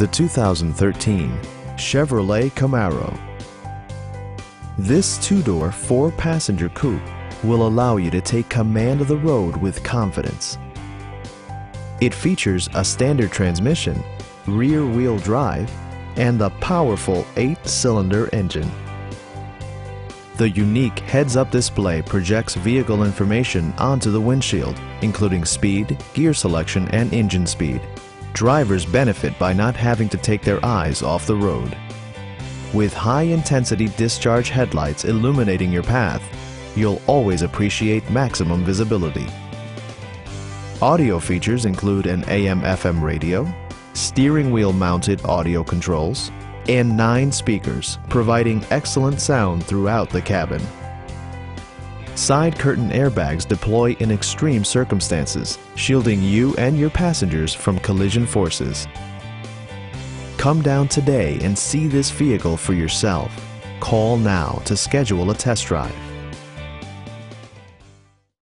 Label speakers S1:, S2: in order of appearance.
S1: the 2013 Chevrolet Camaro. This two-door, four-passenger coupe will allow you to take command of the road with confidence. It features a standard transmission, rear-wheel drive, and a powerful eight-cylinder engine. The unique heads-up display projects vehicle information onto the windshield, including speed, gear selection, and engine speed. Drivers benefit by not having to take their eyes off the road. With high-intensity discharge headlights illuminating your path, you'll always appreciate maximum visibility. Audio features include an AM-FM radio, steering wheel mounted audio controls, and nine speakers, providing excellent sound throughout the cabin. Side curtain airbags deploy in extreme circumstances, shielding you and your passengers from collision forces. Come down today and see this vehicle for yourself. Call now to schedule a test drive.